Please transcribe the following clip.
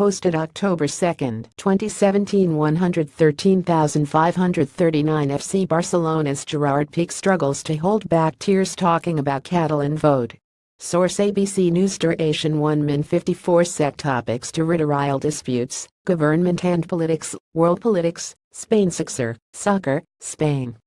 posted October 2, 2017 113,539 FC Barcelona's Gerard Piqué struggles to hold back tears talking about Catalan vote. Source ABC News Duration 1 Min 54 Sec Topics Territorial disputes, government and politics, world politics, Spain Sixer, soccer, Spain.